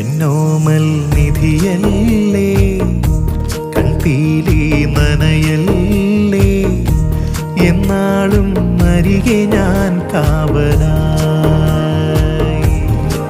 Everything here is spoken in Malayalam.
എന്നോമൽ നിധിയല്ലേ കൺപീലി നനയല്ലേ എന്നാളും അരികെ ഞാൻ കാവലാ.